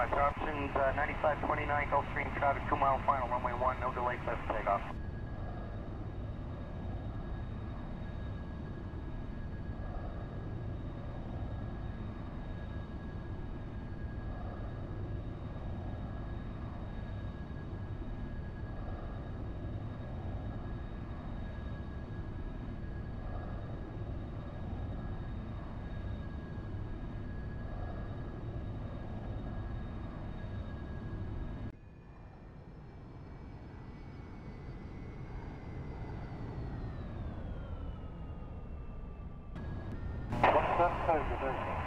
much. Options uh, 9529 Gulfstream traffic, 2 mile final, runway 1, no delay, clear What's that code Post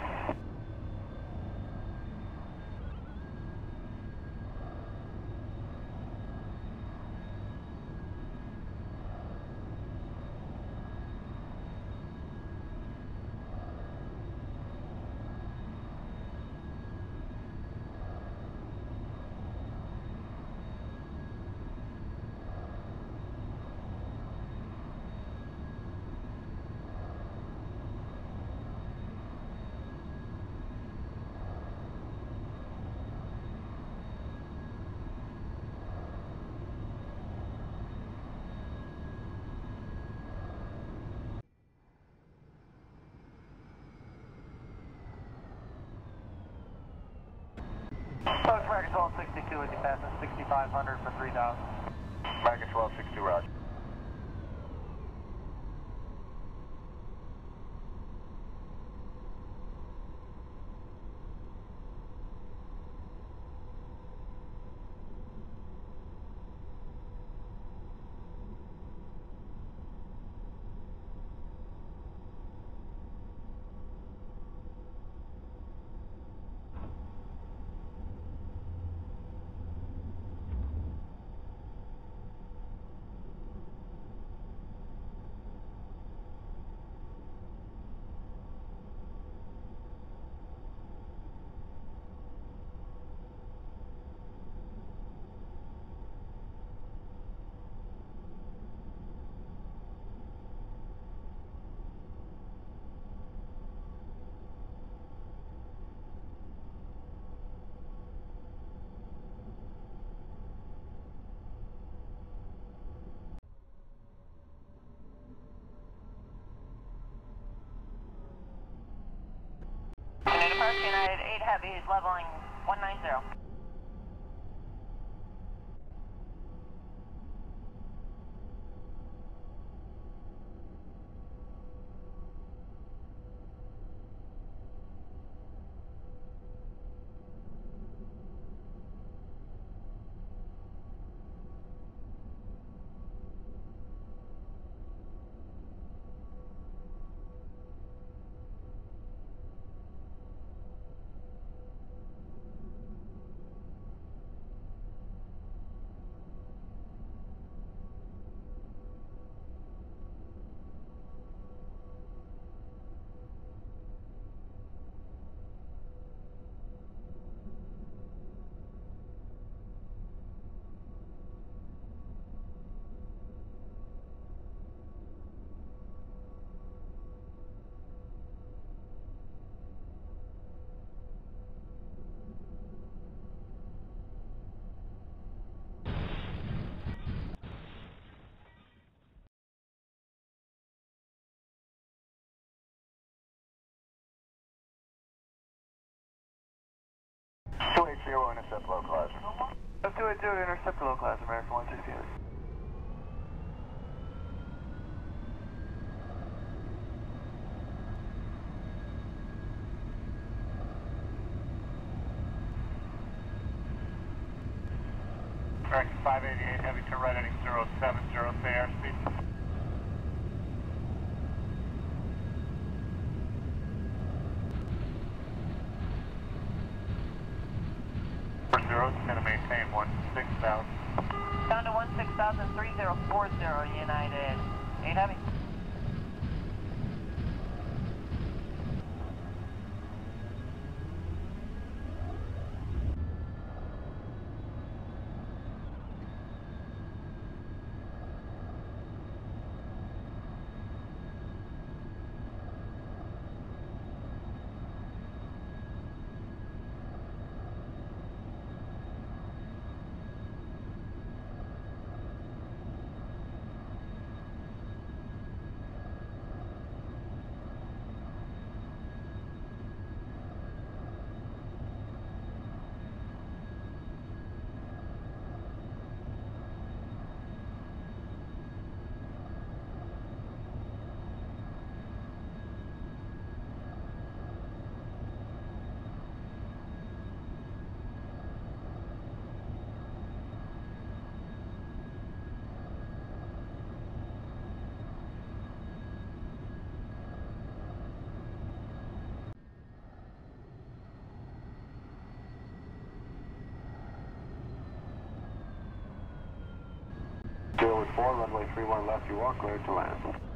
American 1262 with you passing 6500 for 3000. American 1262, Roger. United Park, United 8 Heavy is leveling 190. Intercept localizer. Let's do it, do it, intercept the localizer, American 168. American 588 heavy to right heading 070, say airspeed. For zero, it's going to maintain 16,000. Down to 16040 United 8 Heavy. Code 4, runway 31 left, you are cleared to land.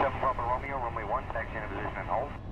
Seven Papa Romeo, runway one, taxi into position and hold.